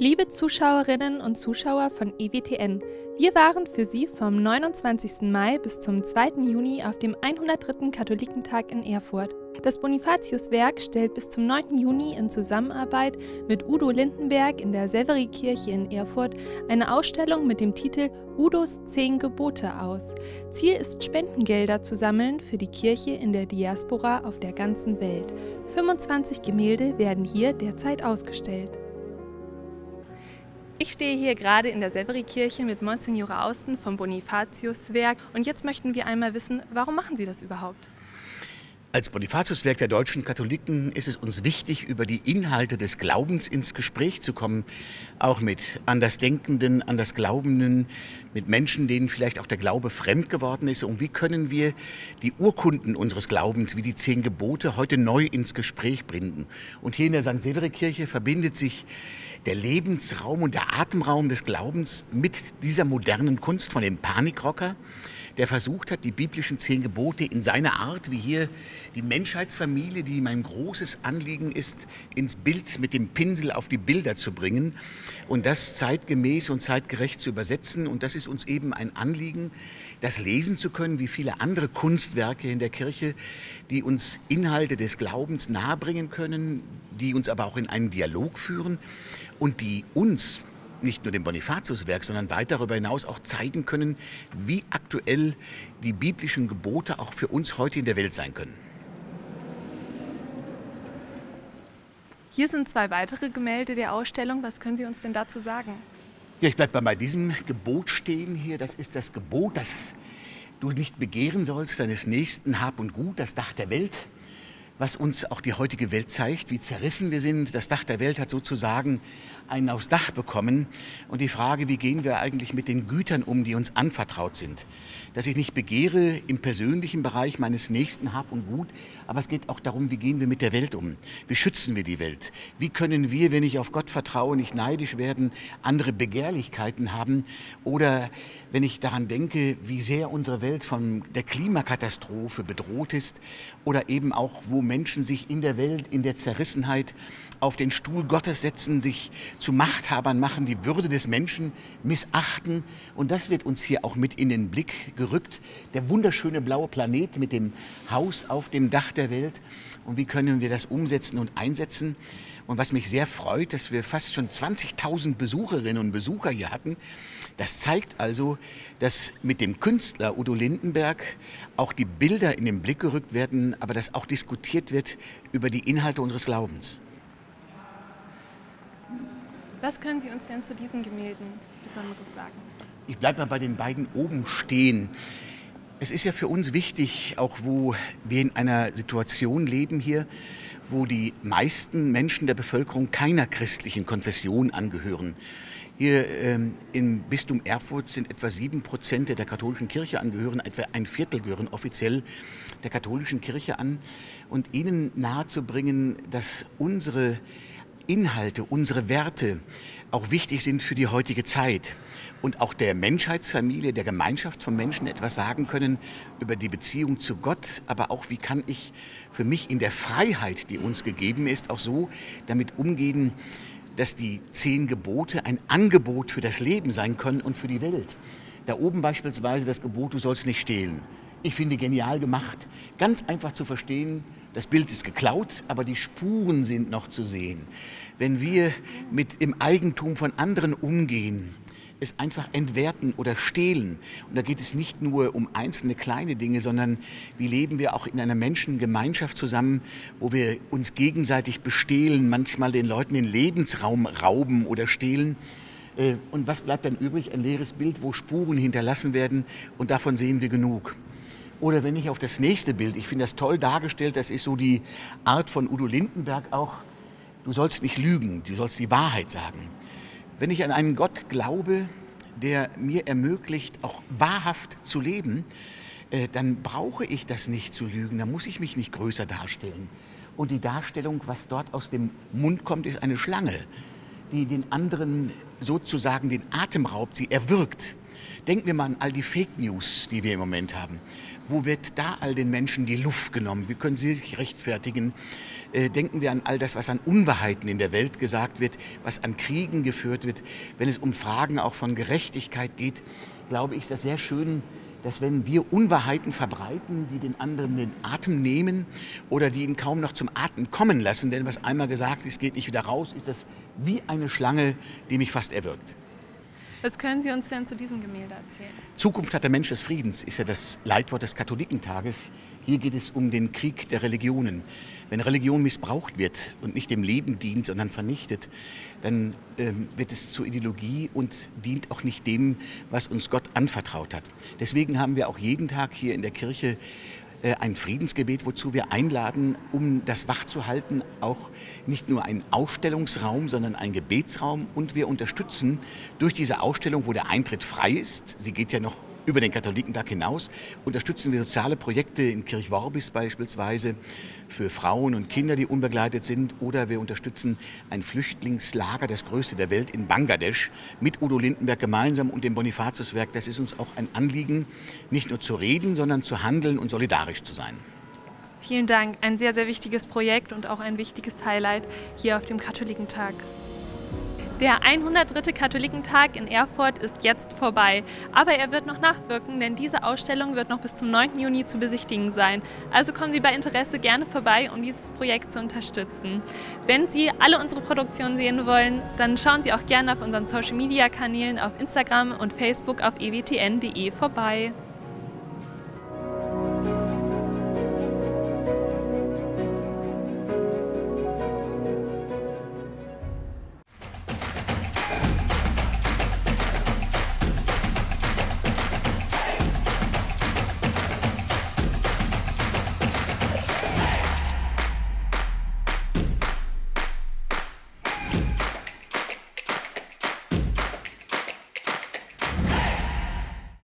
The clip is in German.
Liebe Zuschauerinnen und Zuschauer von EWTN, wir waren für Sie vom 29. Mai bis zum 2. Juni auf dem 103. Katholikentag in Erfurt. Das Bonifatiuswerk stellt bis zum 9. Juni in Zusammenarbeit mit Udo Lindenberg in der Severikirche in Erfurt eine Ausstellung mit dem Titel Udos Zehn Gebote aus. Ziel ist Spendengelder zu sammeln für die Kirche in der Diaspora auf der ganzen Welt. 25 Gemälde werden hier derzeit ausgestellt. Ich stehe hier gerade in der Severikirche mit Monsignore Austen vom Bonifatiuswerk und jetzt möchten wir einmal wissen, warum machen Sie das überhaupt? Als Bonifatiuswerk der deutschen Katholiken ist es uns wichtig, über die Inhalte des Glaubens ins Gespräch zu kommen, auch mit Andersdenkenden, Andersglaubenden, mit Menschen, denen vielleicht auch der Glaube fremd geworden ist. Und wie können wir die Urkunden unseres Glaubens, wie die zehn Gebote, heute neu ins Gespräch bringen? Und hier in der St. Severikirche verbindet sich der Lebensraum und der Atemraum des Glaubens mit dieser modernen Kunst von dem Panikrocker der versucht hat, die biblischen zehn Gebote in seiner Art, wie hier die Menschheitsfamilie, die mein großes Anliegen ist, ins Bild mit dem Pinsel auf die Bilder zu bringen und das zeitgemäß und zeitgerecht zu übersetzen. Und das ist uns eben ein Anliegen, das lesen zu können, wie viele andere Kunstwerke in der Kirche, die uns Inhalte des Glaubens nahebringen können, die uns aber auch in einen Dialog führen und die uns nicht nur dem Bonifatiuswerk, sondern weit darüber hinaus auch zeigen können, wie aktuell die biblischen Gebote auch für uns heute in der Welt sein können. Hier sind zwei weitere Gemälde der Ausstellung. Was können Sie uns denn dazu sagen? Ja, ich bleibe bei diesem Gebot stehen hier. Das ist das Gebot, dass du nicht begehren sollst deines Nächsten Hab und Gut, das Dach der Welt was uns auch die heutige Welt zeigt, wie zerrissen wir sind. Das Dach der Welt hat sozusagen einen aufs Dach bekommen. Und die Frage, wie gehen wir eigentlich mit den Gütern um, die uns anvertraut sind. Dass ich nicht begehre im persönlichen Bereich meines Nächsten Hab und Gut, aber es geht auch darum, wie gehen wir mit der Welt um? Wie schützen wir die Welt? Wie können wir, wenn ich auf Gott vertraue, nicht neidisch werden, andere Begehrlichkeiten haben? Oder wenn ich daran denke, wie sehr unsere Welt von der Klimakatastrophe bedroht ist oder eben auch, wo Menschen sich in der Welt, in der Zerrissenheit auf den Stuhl Gottes setzen, sich zu Machthabern machen, die Würde des Menschen missachten. Und das wird uns hier auch mit in den Blick gerückt. Der wunderschöne blaue Planet mit dem Haus auf dem Dach der Welt. Und wie können wir das umsetzen und einsetzen? Und was mich sehr freut, dass wir fast schon 20.000 Besucherinnen und Besucher hier hatten. Das zeigt also, dass mit dem Künstler Udo Lindenberg auch die Bilder in den Blick gerückt werden, aber dass auch diskutiert wird über die Inhalte unseres Glaubens. Was können Sie uns denn zu diesen Gemälden Besonderes sagen? Ich bleibe mal bei den beiden oben stehen. Es ist ja für uns wichtig, auch wo wir in einer Situation leben hier, wo die meisten Menschen der Bevölkerung keiner christlichen Konfession angehören. Hier ähm, im Bistum Erfurt sind etwa sieben Prozent der katholischen Kirche angehören, etwa ein Viertel gehören offiziell der katholischen Kirche an. Und ihnen nahezubringen, dass unsere Inhalte, unsere Werte auch wichtig sind für die heutige Zeit und auch der Menschheitsfamilie, der Gemeinschaft von Menschen etwas sagen können über die Beziehung zu Gott, aber auch wie kann ich für mich in der Freiheit, die uns gegeben ist, auch so damit umgehen, dass die zehn Gebote ein Angebot für das Leben sein können und für die Welt. Da oben beispielsweise das Gebot, du sollst nicht stehlen. Ich finde genial gemacht, ganz einfach zu verstehen, das Bild ist geklaut, aber die Spuren sind noch zu sehen. Wenn wir mit dem Eigentum von anderen umgehen, es einfach entwerten oder stehlen. Und da geht es nicht nur um einzelne kleine Dinge, sondern wie leben wir auch in einer Menschengemeinschaft zusammen, wo wir uns gegenseitig bestehlen, manchmal den Leuten den Lebensraum rauben oder stehlen. Äh, und was bleibt dann übrig? Ein leeres Bild, wo Spuren hinterlassen werden und davon sehen wir genug. Oder wenn ich auf das nächste Bild, ich finde das toll dargestellt, das ist so die Art von Udo Lindenberg auch, du sollst nicht lügen, du sollst die Wahrheit sagen. Wenn ich an einen Gott glaube, der mir ermöglicht, auch wahrhaft zu leben, äh, dann brauche ich das nicht zu lügen, dann muss ich mich nicht größer darstellen. Und die Darstellung, was dort aus dem Mund kommt, ist eine Schlange, die den anderen sozusagen den Atem raubt, sie erwürgt. Denken wir mal an all die Fake News, die wir im Moment haben. Wo wird da all den Menschen die Luft genommen? Wie können sie sich rechtfertigen? Äh, denken wir an all das, was an Unwahrheiten in der Welt gesagt wird, was an Kriegen geführt wird. Wenn es um Fragen auch von Gerechtigkeit geht, glaube ich, ist das sehr schön, dass wenn wir Unwahrheiten verbreiten, die den anderen den Atem nehmen oder die ihn kaum noch zum Atem kommen lassen, denn was einmal gesagt ist, geht nicht wieder raus, ist das wie eine Schlange, die mich fast erwürgt. Was können Sie uns denn zu diesem Gemälde erzählen? Zukunft hat der Mensch des Friedens ist ja das Leitwort des Katholikentages. Hier geht es um den Krieg der Religionen. Wenn Religion missbraucht wird und nicht dem Leben dient, sondern vernichtet, dann ähm, wird es zur Ideologie und dient auch nicht dem, was uns Gott anvertraut hat. Deswegen haben wir auch jeden Tag hier in der Kirche ein Friedensgebet, wozu wir einladen, um das wach zu halten, auch nicht nur ein Ausstellungsraum, sondern ein Gebetsraum. Und wir unterstützen durch diese Ausstellung, wo der Eintritt frei ist, sie geht ja noch über den Katholikentag hinaus unterstützen wir soziale Projekte in Kirchworbis beispielsweise für Frauen und Kinder, die unbegleitet sind. Oder wir unterstützen ein Flüchtlingslager, das größte der Welt in Bangladesch, mit Udo Lindenberg gemeinsam und dem Bonifatiuswerk. Das ist uns auch ein Anliegen, nicht nur zu reden, sondern zu handeln und solidarisch zu sein. Vielen Dank. Ein sehr, sehr wichtiges Projekt und auch ein wichtiges Highlight hier auf dem Katholikentag. Der 103. Katholikentag in Erfurt ist jetzt vorbei, aber er wird noch nachwirken, denn diese Ausstellung wird noch bis zum 9. Juni zu besichtigen sein. Also kommen Sie bei Interesse gerne vorbei, um dieses Projekt zu unterstützen. Wenn Sie alle unsere Produktionen sehen wollen, dann schauen Sie auch gerne auf unseren Social-Media-Kanälen auf Instagram und Facebook auf ewtn.de vorbei.